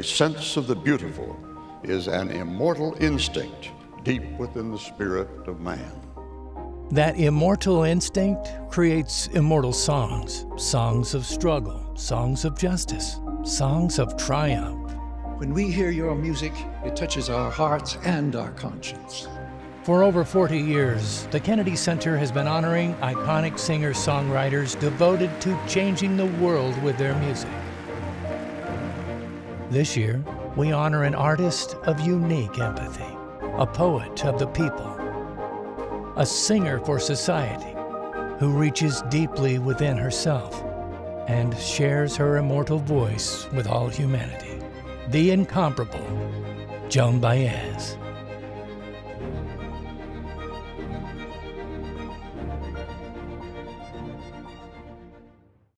A sense of the beautiful is an immortal instinct deep within the spirit of man. That immortal instinct creates immortal songs songs of struggle, songs of justice, songs of triumph. When we hear your music, it touches our hearts and our conscience. For over 40 years, the Kennedy Center has been honoring iconic singer songwriters devoted to changing the world with their music. This year, we honor an artist of unique empathy, a poet of the people, a singer for society who reaches deeply within herself and shares her immortal voice with all humanity. The incomparable Joan Baez.